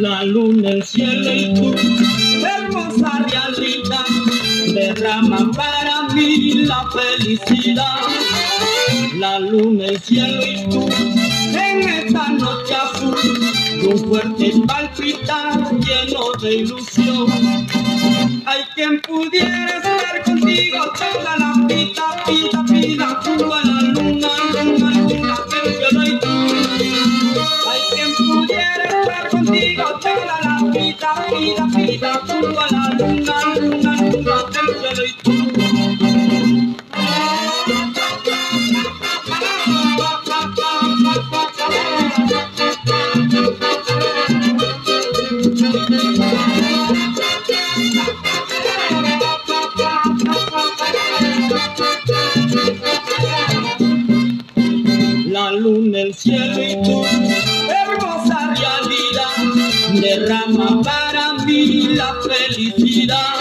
la luna, el cielo y tú, hermosa realidad, derraman para mí la felicidad. La luna, el cielo y tú, en esta noche azul, un fuerte palpitar lleno de ilusión. Hay quien pudiera estar contigo toda la vida, vida, vida. Vida, vida, vida, junto a la luna, luna, luna, el cielo y tú. La luna, el cielo y tú, hermosa realidad, derrama para mí la felicidad.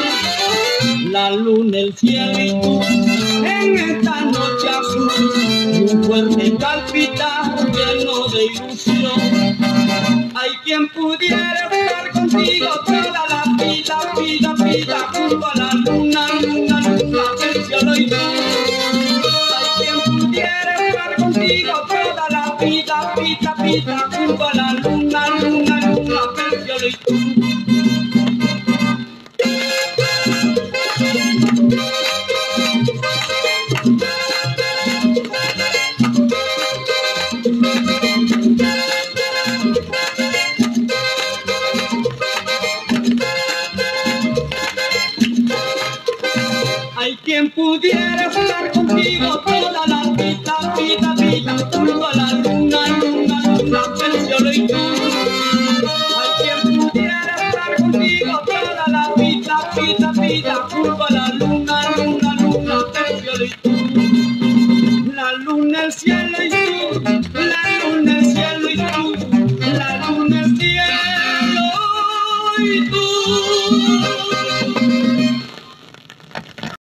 La luna, el cielo y tú, en esta noche azul, un fuerte palpitar lleno de ilusión. Hay quien pudiera estar contigo toda la vida, vida, vida, junto a la luna, luna, luna, el cielo y tú. Hay quien pudiera estar contigo toda la vida, vida, vida, junto a la luna, Hay quien pudiera estar contigo toda la vida,